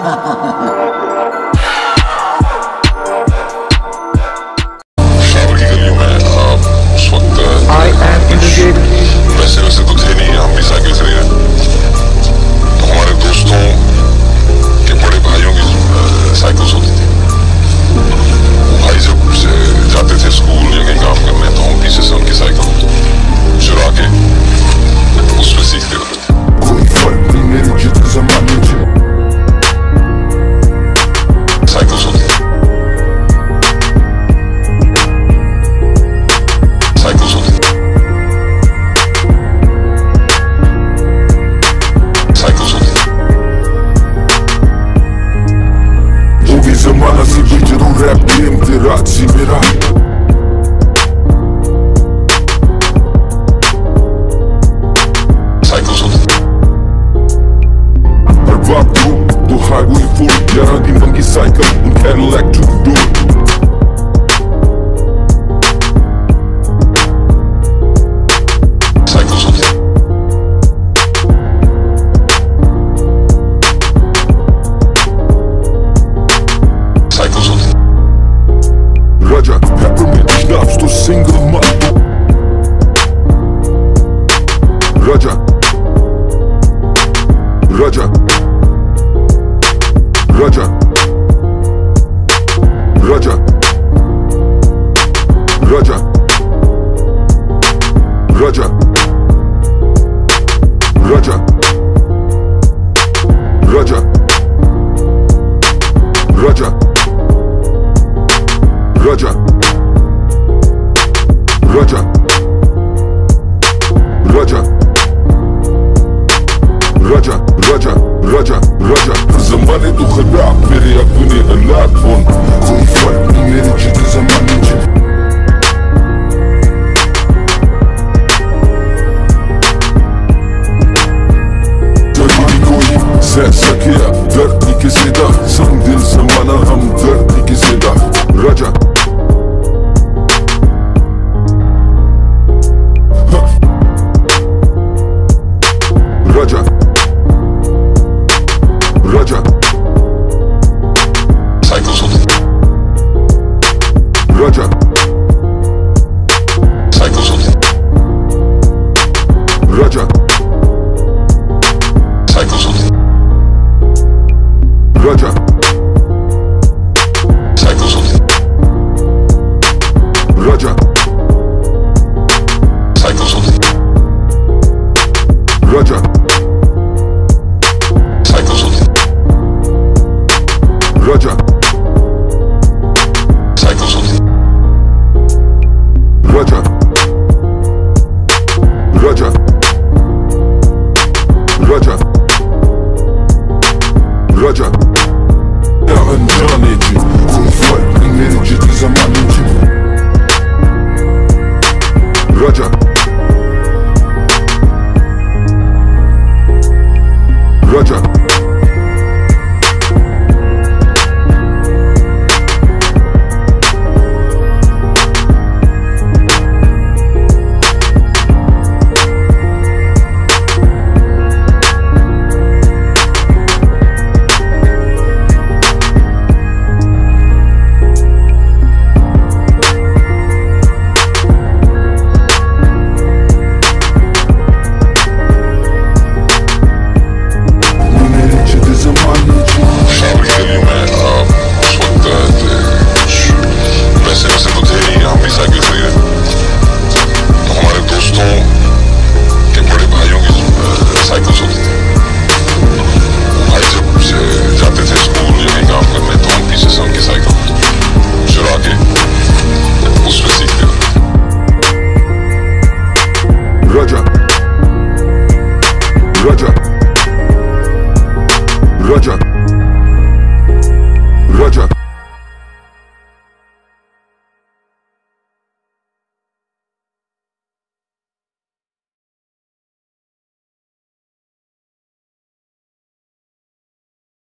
Ha ha ha ha! See me up. Privat du, du Highway full Yaran in Bangi Cycle. Und Cadillac to the door Raja Raja Raja Raja Raja Raja Raja Raja Raja Raja Raja راجع راجع راجع راجع زمانے تو خراب میرے اپنے اللہ phone کوئی فرق نہیں، میرے جتنے زمانے جتنے سکیا دردی کے سیدھا سم دل سمانا، ہم دردی کے سیدھا راجا Roger. Cycles on Roger. Cycles on Roger. Cycles on Roger. Cycles on Roger. Roger. Raja Yarın can Raja Roger.